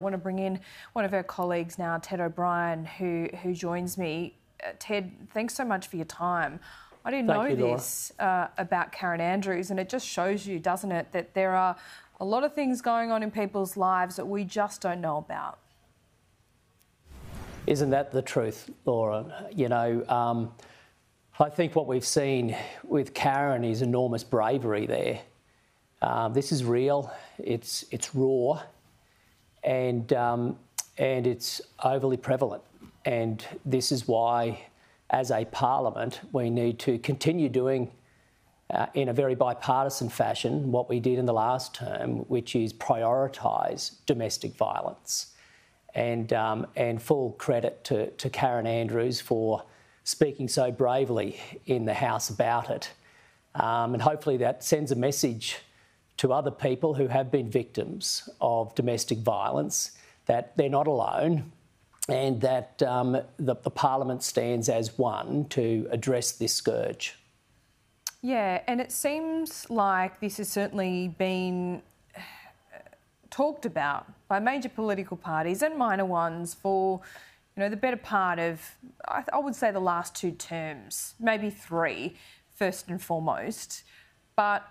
I want to bring in one of our colleagues now, Ted O'Brien, who, who joins me. Uh, Ted, thanks so much for your time. I didn't Thank know you, this uh, about Karen Andrews, and it just shows you, doesn't it, that there are a lot of things going on in people's lives that we just don't know about. Isn't that the truth, Laura? You know, um, I think what we've seen with Karen is enormous bravery there. Um, this is real. It's it's raw and, um, and it's overly prevalent. And this is why, as a parliament, we need to continue doing uh, in a very bipartisan fashion what we did in the last term, which is prioritise domestic violence. And, um, and full credit to, to Karen Andrews for speaking so bravely in the House about it. Um, and hopefully that sends a message to other people who have been victims of domestic violence that they're not alone and that um, the, the, Parliament stands as one to address this scourge. Yeah, and it seems like this has certainly been uh, talked about by major political parties and minor ones for you know the better part of I, I would say the last two terms, maybe three, first and foremost. But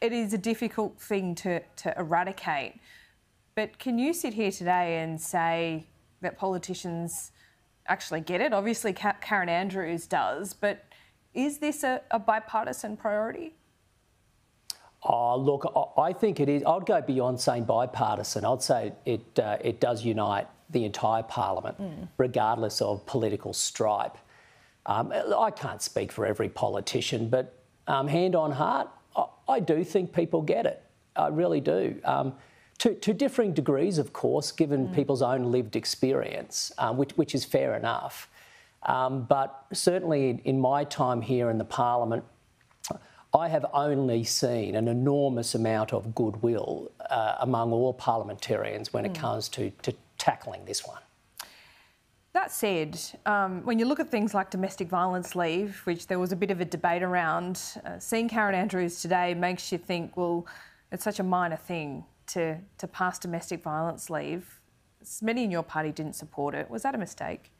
it is a difficult thing to, to eradicate. But can you sit here today and say that politicians actually get it? Obviously, Karen Andrews does, but is this a, a bipartisan priority? Oh, look, I think it is. I'd go beyond saying bipartisan. I'd say it, uh, it does unite the entire parliament, mm. regardless of political stripe. Um, I can't speak for every politician, but um, hand on heart, I do think people get it. I really do. Um, to, to, differing degrees, of course, given mm. people's own lived experience, um, which, which, is fair enough. Um, but certainly in my time here in the Parliament, I have only seen an enormous amount of goodwill uh, among all parliamentarians when mm. it comes to, to tackling this one. That said, um, when you look at things like domestic violence leave, which there was a bit of a debate around, uh, seeing Karen Andrews today makes you think, well, it's such a minor thing to, to pass domestic violence leave. Many in your party didn't support it. Was that a mistake?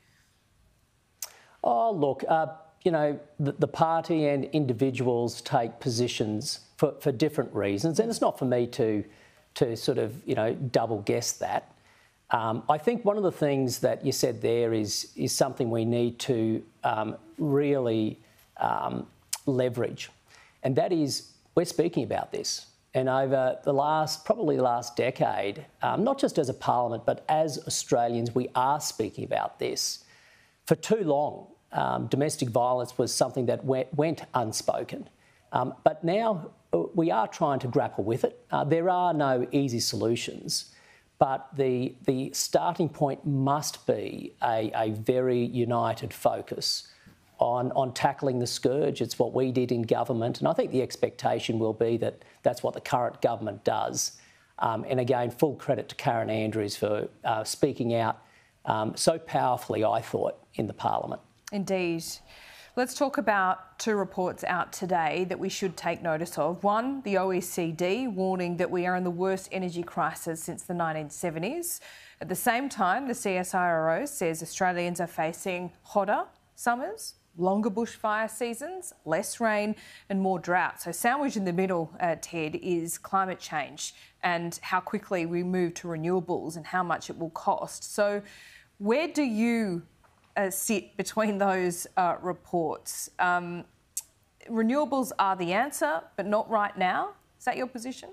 Oh, look, uh, you know, the, the, party and individuals take positions for, for different reasons, and it's not for me to, to sort of, you know, double guess that. Um, I think one of the things that you said there is, is something we need to um, really um, leverage, and that is we're speaking about this. And over the last, probably the last decade, um, not just as a parliament, but as Australians, we are speaking about this. For too long, um, domestic violence was something that went, went unspoken. Um, but now uh, we are trying to grapple with it. Uh, there are no easy solutions. But the, the starting point must be a, a very united focus on, on tackling the scourge. It's what we did in government, and I think the expectation will be that that's what the current government does. Um, and again, full credit to Karen Andrews for uh, speaking out um, so powerfully, I thought, in the Parliament. Indeed. Let's talk about two reports out today that we should take notice of. One, the OECD warning that we are in the worst energy crisis since the 1970s. At the same time, the CSIRO says Australians are facing hotter summers, longer bushfire seasons, less rain, and more drought. So, sandwiched in the middle, uh, Ted, is climate change and how quickly we move to renewables and how much it will cost. So, where do you sit between those uh, reports. Um, renewables are the answer, but not right now. Is that your position?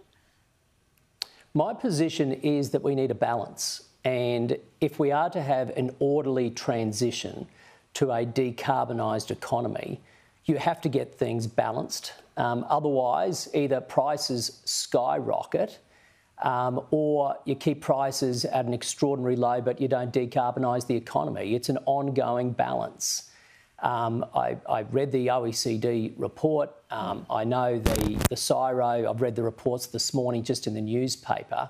My position is that we need a balance. And if we are to have an orderly transition to a decarbonised economy, you have to get things balanced. Um, otherwise, either prices skyrocket or you keep prices at an extraordinary low, but you don't decarbonise the economy. It's an ongoing balance. Um, I, I, read the OECD report. Um, I know the, the CSIRO. I've read the reports this morning just in the newspaper.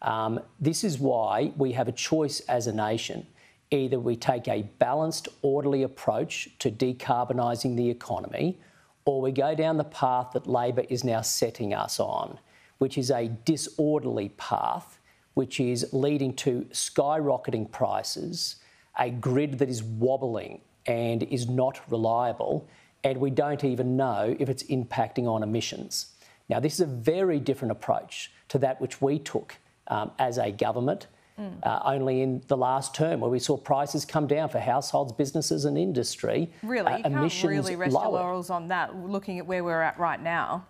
Um, this is why we have a choice as a nation. Either we take a balanced, orderly approach to decarbonising the economy, or we go down the path that Labor is now setting us on which is a disorderly path which is leading to skyrocketing prices, a grid that is wobbling and is not reliable, and we don't even know if it's impacting on emissions. Now, this is a very different approach to that which we took um, as a government. Mm. Uh, only in the last term, where we saw prices come down for households, businesses, and industry. Really, uh, you can't really rest lowered. your laurels on that. Looking at where we're at right now.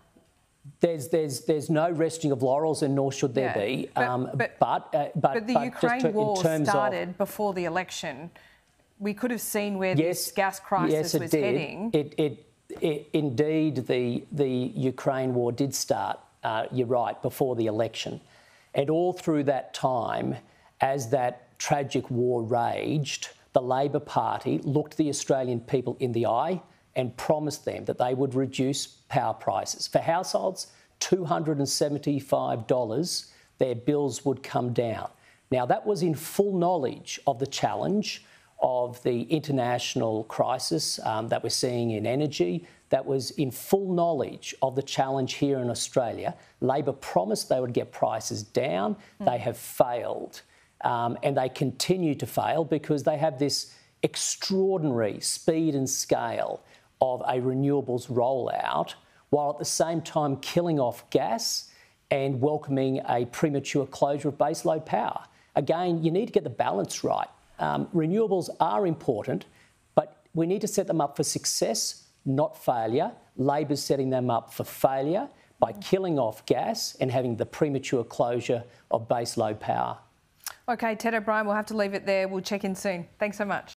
There's, there's, there's no resting of laurels, and nor should there yeah, be. But, um, but, but, uh, but, but, the Ukraine to, war started of, before the election. We could have seen where yes, this gas crisis yes, was did. heading. It, it, it, indeed, the, the Ukraine war did start, uh, you're right, before the election. And all through that time, as that tragic war raged, the Labor Party looked the Australian people in the eye and promised them that they would reduce power prices. For households, $275, their bills would come down. Now, that was in full knowledge of the challenge of the international crisis um, that we're seeing in energy, that was in full knowledge of the challenge here in Australia. Labor promised they would get prices down. Mm. They have failed. Um, and they continue to fail because they have this extraordinary speed and scale of a renewables rollout, while at the same time killing off gas and welcoming a premature closure of baseload power. Again, you need to get the balance right. Um, renewables are important, but we need to set them up for success, not failure. Labor's setting them up for failure by killing off gas and having the premature closure of baseload power. Okay, Ted O'Brien, we'll have to leave it there. We'll check in soon. Thanks so much.